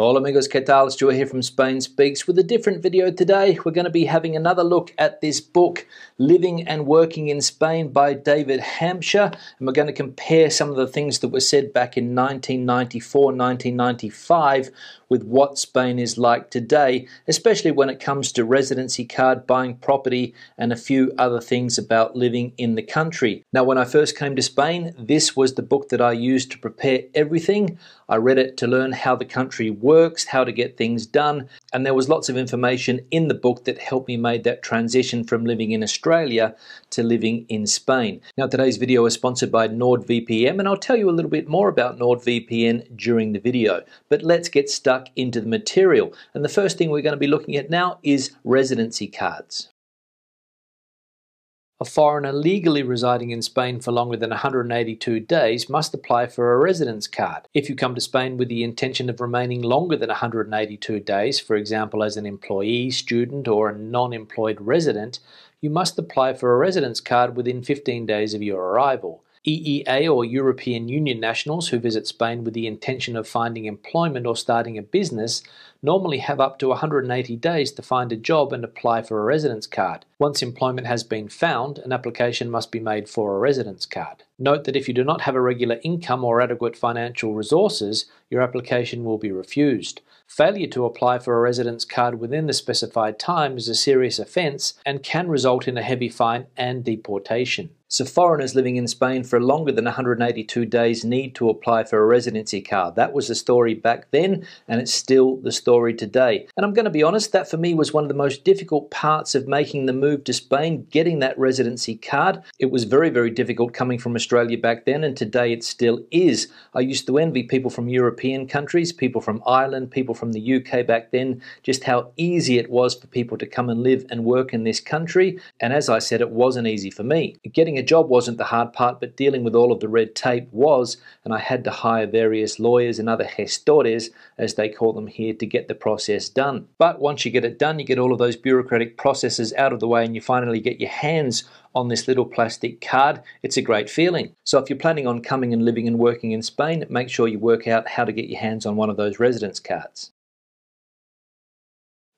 Hola amigos, ¿qué tal? Stuart here from Spain Speaks with a different video today. We're going to be having another look at this book, Living and Working in Spain by David Hampshire, and we're going to compare some of the things that were said back in 1994, 1995 with what Spain is like today, especially when it comes to residency card, buying property, and a few other things about living in the country. Now, when I first came to Spain, this was the book that I used to prepare everything. I read it to learn how the country works, how to get things done, and there was lots of information in the book that helped me make that transition from living in Australia to living in Spain. Now, today's video is sponsored by NordVPN, and I'll tell you a little bit more about NordVPN during the video. But let's get stuck into the material. And the first thing we're going to be looking at now is residency cards. A foreigner legally residing in Spain for longer than 182 days must apply for a residence card. If you come to Spain with the intention of remaining longer than 182 days, for example as an employee, student or a non-employed resident, you must apply for a residence card within 15 days of your arrival. EEA or European Union nationals who visit Spain with the intention of finding employment or starting a business normally have up to 180 days to find a job and apply for a residence card. Once employment has been found, an application must be made for a residence card. Note that if you do not have a regular income or adequate financial resources, your application will be refused. Failure to apply for a residence card within the specified time is a serious offence and can result in a heavy fine and deportation. So foreigners living in Spain for longer than 182 days need to apply for a residency card. That was the story back then and it's still the story today. And I'm going to be honest, that for me was one of the most difficult parts of making the move to Spain, getting that residency card. It was very, very difficult coming from Australia back then and today it still is. I used to envy people from European countries, people from Ireland, people from the UK back then, just how easy it was for people to come and live and work in this country. And as I said, it wasn't easy for me. Getting a job wasn't the hard part, but dealing with all of the red tape was, and I had to hire various lawyers and other gestores, as they call them here, to get the process done. But once you get it done, you get all of those bureaucratic processes out of the way and you finally get your hands on this little plastic card. It's a great feeling. So if you're planning on coming and living and working in Spain, make sure you work out how to get your hands on one of those residence cards.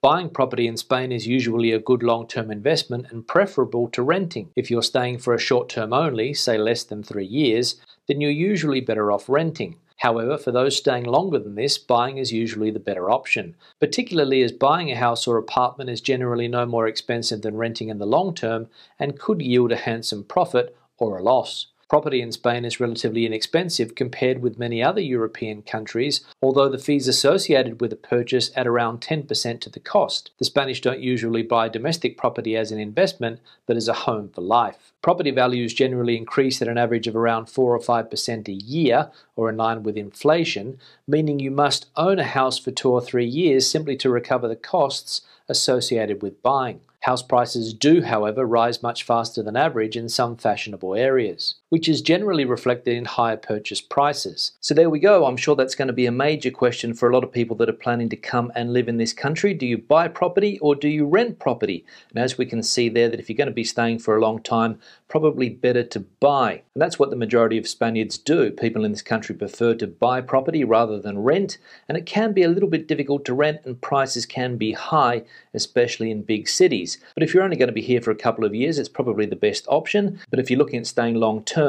Buying property in Spain is usually a good long term investment and preferable to renting. If you're staying for a short term only, say less than three years, then you're usually better off renting. However, for those staying longer than this, buying is usually the better option, particularly as buying a house or apartment is generally no more expensive than renting in the long term and could yield a handsome profit or a loss. Property in Spain is relatively inexpensive compared with many other European countries, although the fees associated with a purchase add around 10% to the cost. The Spanish don't usually buy domestic property as an investment, but as a home for life. Property values generally increase at an average of around 4 or 5% a year, or in line with inflation, meaning you must own a house for two or three years simply to recover the costs associated with buying. House prices do, however, rise much faster than average in some fashionable areas, which is generally reflected in higher purchase prices. So there we go. I'm sure that's going to be a major question for a lot of people that are planning to come and live in this country. Do you buy property or do you rent property? And as we can see there, that if you're going to be staying for a long time, probably better to buy. And that's what the majority of Spaniards do. People in this country prefer to buy property rather than rent, and it can be a little bit difficult to rent and prices can be high, especially in big cities. But if you're only going to be here for a couple of years, it's probably the best option. But if you're looking at staying long term,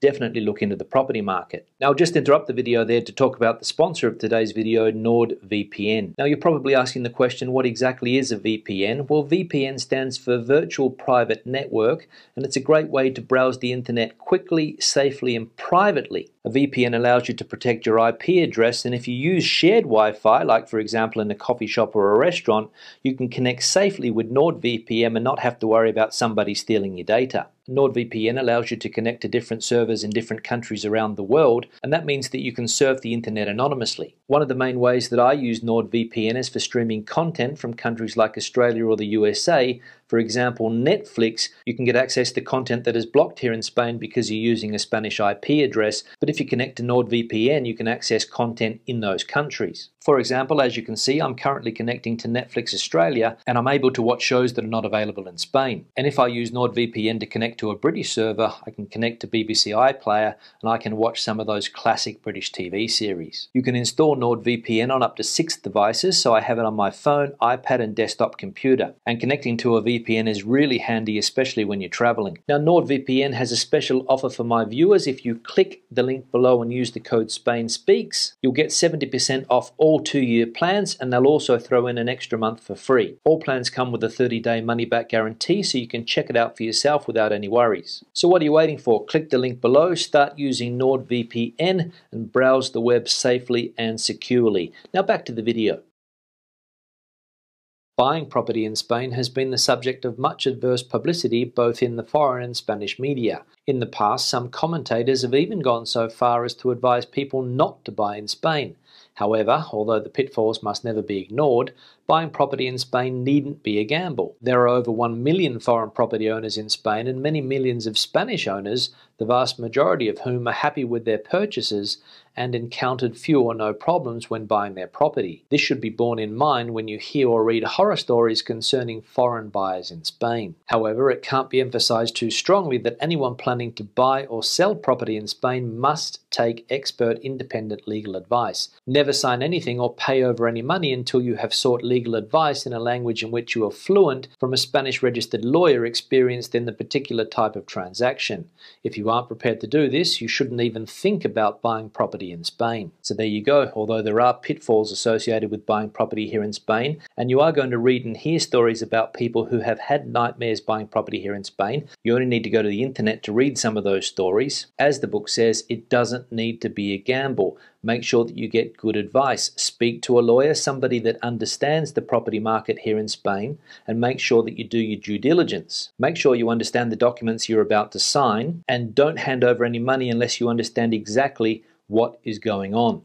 definitely look into the property market. Now, I'll just interrupt the video there to talk about the sponsor of today's video, NordVPN. Now, you're probably asking the question, what exactly is a VPN? Well, VPN stands for Virtual Private Network, and it's a great way to browse the internet quickly, safely, and privately. A VPN allows you to protect your IP address, and if you use shared Wi Fi, like for example in a coffee shop or a restaurant, you can connect safely with NordVPN and not have to worry about somebody stealing your data. NordVPN allows you to connect to different servers in different countries around the world, and that means that you can surf the internet anonymously. One of the main ways that I use NordVPN is for streaming content from countries like Australia or the USA For example, Netflix, you can get access to content that is blocked here in Spain because you're using a Spanish IP address, but if you connect to NordVPN, you can access content in those countries. For example, as you can see, I'm currently connecting to Netflix Australia and I'm able to watch shows that are not available in Spain. And if I use NordVPN to connect to a British server, I can connect to BBC iPlayer and I can watch some of those classic British TV series. You can install NordVPN on up to six devices, so I have it on my phone, iPad, and desktop computer. And connecting to a VPN is really handy, especially when you're traveling. Now, NordVPN has a special offer for my viewers. If you click the link below and use the code SpainSpeaks, you'll get 70% off all all two year plans, and they'll also throw in an extra month for free. All plans come with a 30 day money back guarantee, so you can check it out for yourself without any worries. So, what are you waiting for? Click the link below, start using NordVPN, and browse the web safely and securely. Now, back to the video. Buying property in Spain has been the subject of much adverse publicity both in the foreign and Spanish media. In the past, some commentators have even gone so far as to advise people not to buy in Spain. However, although the pitfalls must never be ignored, buying property in Spain needn't be a gamble. There are over 1 million foreign property owners in Spain and many millions of Spanish owners, the vast majority of whom are happy with their purchases and encountered few or no problems when buying their property. This should be borne in mind when you hear or read horror stories concerning foreign buyers in Spain. However, it can't be emphasized too strongly that anyone planning to buy or sell property in Spain must take expert independent legal advice. Never sign anything or pay over any money until you have sought legal advice in a language in which you are fluent from a Spanish registered lawyer experienced in the particular type of transaction. If you aren't prepared to do this, you shouldn't even think about buying property in Spain. So there you go. Although there are pitfalls associated with buying property here in Spain, and you are going to read and hear stories about people who have had nightmares buying property here in Spain, you only need to go to the internet to read some of those stories. As the book says, it doesn't need to be a gamble. Make sure that you get good advice. Speak to a lawyer, somebody that understands the property market here in Spain, and make sure that you do your due diligence. Make sure you understand the documents you're about to sign, and don't hand over any money unless you understand exactly what is going on.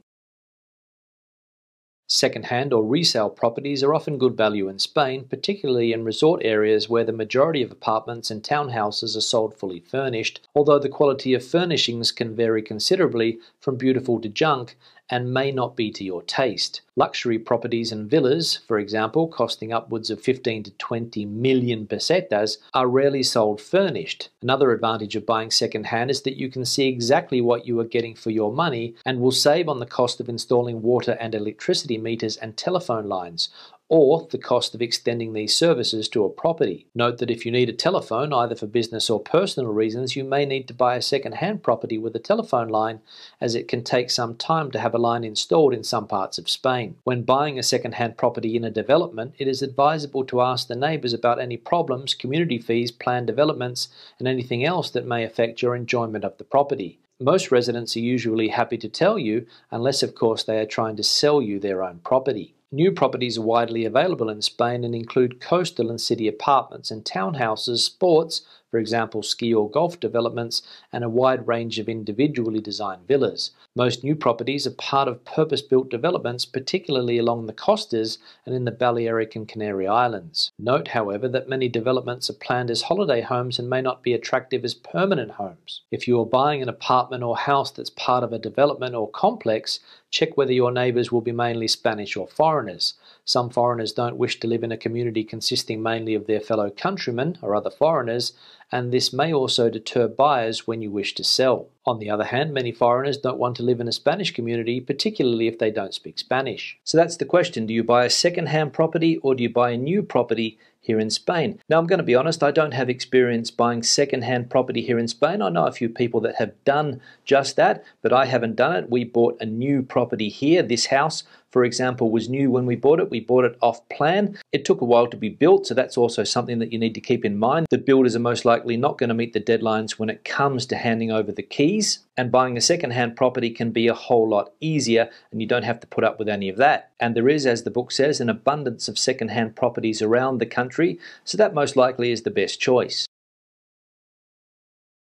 Second-hand or resale properties are often good value in Spain, particularly in resort areas where the majority of apartments and townhouses are sold fully furnished, although the quality of furnishings can vary considerably from beautiful to junk and may not be to your taste. Luxury properties and villas, for example, costing upwards of 15 to 20 million pesetas, are rarely sold furnished. Another advantage of buying second-hand is that you can see exactly what you are getting for your money and will save on the cost of installing water and electricity meters and telephone lines, or the cost of extending these services to a property. Note that if you need a telephone, either for business or personal reasons, you may need to buy a second-hand property with a telephone line, as it can take some time to have a line installed in some parts of Spain. When buying a second-hand property in a development, it is advisable to ask the neighbours about any problems, community fees, planned developments, and anything else that may affect your enjoyment of the property. Most residents are usually happy to tell you, unless of course they are trying to sell you their own property. New properties are widely available in Spain and include coastal and city apartments and townhouses, sports, for example ski or golf developments, and a wide range of individually designed villas. Most new properties are part of purpose-built developments, particularly along the costas and in the Balearic and Canary Islands. Note, however, that many developments are planned as holiday homes and may not be attractive as permanent homes. If you are buying an apartment or house that's part of a development or complex, check whether your neighbours will be mainly Spanish or foreigners. Some foreigners don't wish to live in a community consisting mainly of their fellow countrymen or other foreigners, and this may also deter buyers when you wish to sell. On the other hand, many foreigners don't want to live in a Spanish community, particularly if they don't speak Spanish. So that's the question do you buy a second hand property or do you buy a new property here in Spain. Now, I'm going to be honest, I don't have experience buying second-hand property here in Spain. I know a few people that have done just that, but I haven't done it. We bought a new property here. This house, for example, was new when we bought it. We bought it off plan. It took a while to be built, so that's also something that you need to keep in mind. The builders are most likely not going to meet the deadlines when it comes to handing over the keys, and buying a second-hand property can be a whole lot easier, and you don't have to put up with any of that. And there is, as the book says, an abundance of second-hand properties around the country country, so that most likely is the best choice.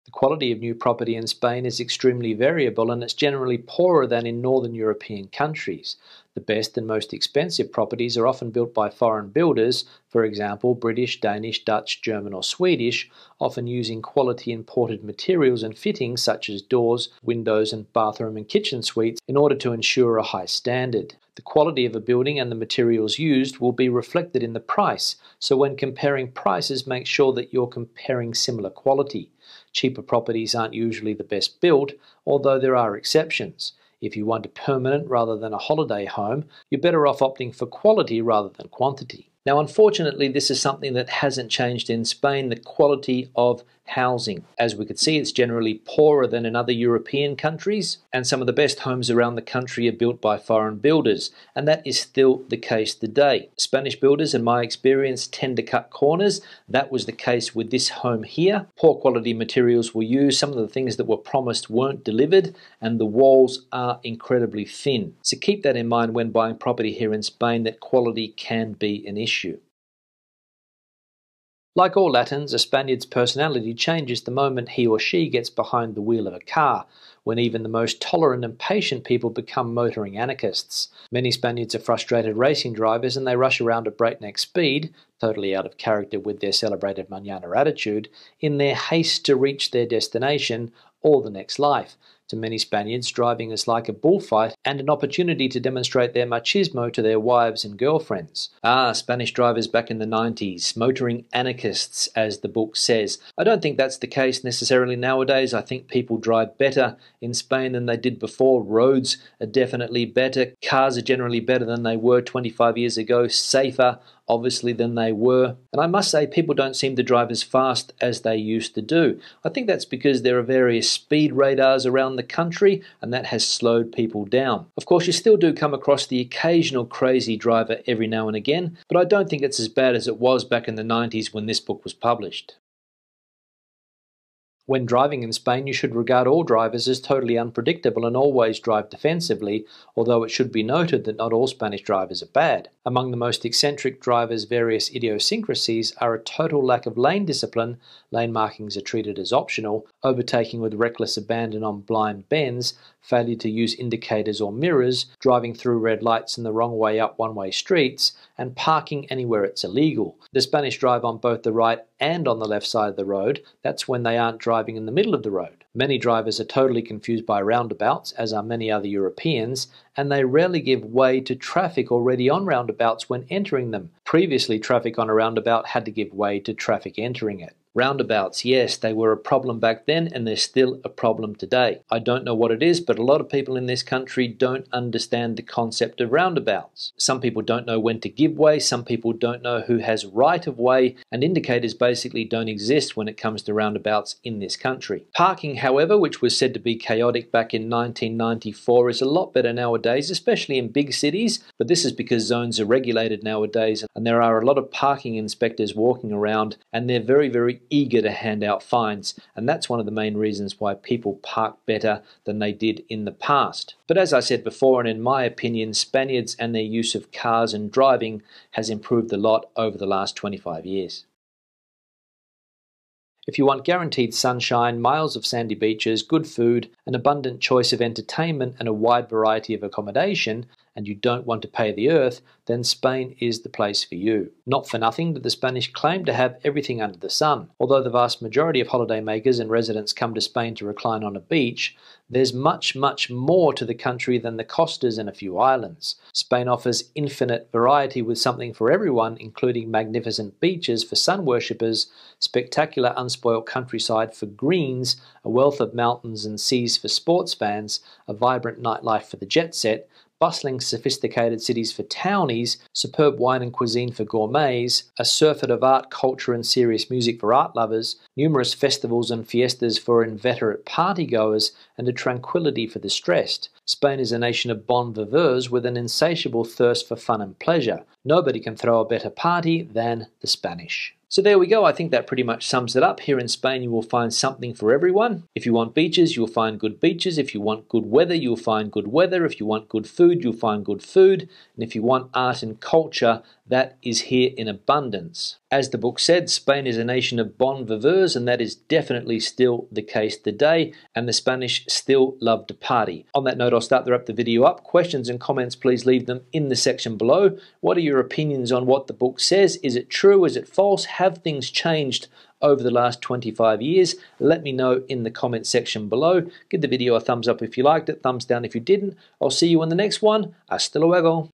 The quality of new property in Spain is extremely variable and it's generally poorer than in northern European countries. The best and most expensive properties are often built by foreign builders, for example, British, Danish, Dutch, German, or Swedish, often using quality imported materials and fittings such as doors, windows, and bathroom and kitchen suites in order to ensure a high standard. The quality of a building and the materials used will be reflected in the price, so when comparing prices, make sure that you're comparing similar quality. Cheaper properties aren't usually the best built, although there are exceptions. If you want a permanent rather than a holiday home, you're better off opting for quality rather than quantity. Now, unfortunately, this is something that hasn't changed in Spain the quality of housing. As we could see, it's generally poorer than in other European countries, and some of the best homes around the country are built by foreign builders, and that is still the case today. Spanish builders, in my experience, tend to cut corners. That was the case with this home here. Poor quality materials were used, some of the things that were promised weren't delivered, and the walls are incredibly thin. So keep that in mind when buying property here in Spain that quality can be an issue. Like all Latins, a Spaniard's personality changes the moment he or she gets behind the wheel of a car, when even the most tolerant and patient people become motoring anarchists. Many Spaniards are frustrated racing drivers and they rush around at breakneck speed, totally out of character with their celebrated manana attitude, in their haste to reach their destination or the next life. To many Spaniards, driving is like a bullfight and an opportunity to demonstrate their machismo to their wives and girlfriends. Ah, Spanish drivers back in the 90s, motoring anarchists, as the book says. I don't think that's the case necessarily nowadays. I think people drive better in Spain than they did before. Roads are definitely better. Cars are generally better than they were 25 years ago, safer obviously than they were. And I must say, people don't seem to drive as fast as they used to do. I think that's because there are various speed radars around the country, and that has slowed people down. Of course, you still do come across the occasional crazy driver every now and again, but I don't think it's as bad as it was back in the 90s when this book was published. When driving in Spain, you should regard all drivers as totally unpredictable and always drive defensively, although it should be noted that not all Spanish drivers are bad. Among the most eccentric drivers' various idiosyncrasies are a total lack of lane discipline, lane markings are treated as optional, overtaking with reckless abandon on blind bends, failure to use indicators or mirrors, driving through red lights in the wrong way up one way streets, and parking anywhere it's illegal. The Spanish drive on both the right and on the left side of the road, that's when they aren't driving in the middle of the road. Many drivers are totally confused by roundabouts, as are many other Europeans, and they rarely give way to traffic already on roundabouts when entering them. Previously, traffic on a roundabout had to give way to traffic entering it. Roundabouts, yes, they were a problem back then and they're still a problem today. I don't know what it is, but a lot of people in this country don't understand the concept of roundabouts. Some people don't know when to give way, some people don't know who has right of way, and indicators basically don't exist when it comes to roundabouts in this country. Parking, however, which was said to be chaotic back in 1994, is a lot better nowadays, especially in big cities, but this is because zones are regulated nowadays and there are a lot of parking inspectors walking around and they're very, very eager to hand out fines, and that's one of the main reasons why people park better than they did in the past. But as I said before, and in my opinion, Spaniards and their use of cars and driving has improved a lot over the last 25 years. If you want guaranteed sunshine, miles of sandy beaches, good food, an abundant choice of entertainment, and a wide variety of accommodation, and you don't want to pay the earth, then Spain is the place for you. Not for nothing did the Spanish claim to have everything under the sun. Although the vast majority of holidaymakers and residents come to Spain to recline on a beach, there's much, much more to the country than the costas and a few islands. Spain offers infinite variety with something for everyone, including magnificent beaches for sun worshippers, spectacular unspoilt countryside for greens, a wealth of mountains and seas for sports fans, a vibrant nightlife for the jet set, bustling, sophisticated cities for townies, superb wine and cuisine for gourmets, a surfeit of art, culture, and serious music for art lovers, numerous festivals and fiestas for inveterate partygoers, and a tranquility for the stressed. Spain is a nation of bon viveurs with an insatiable thirst for fun and pleasure. Nobody can throw a better party than the Spanish. So there we go. I think that pretty much sums it up. Here in Spain, you will find something for everyone. If you want beaches, you'll find good beaches. If you want good weather, you'll find good weather. If you want good food, you'll find good food. And if you want art and culture, that is here in abundance. As the book said, Spain is a nation of bon viveurs, and that is definitely still the case today, and the Spanish still love to party. On that note, I'll start to wrap the video up. Questions and comments, please leave them in the section below. What are your opinions on what the book says? Is it true? Is it false? Have things changed over the last 25 years? Let me know in the comment section below. Give the video a thumbs up if you liked it, thumbs down if you didn't. I'll see you on the next one. Hasta luego.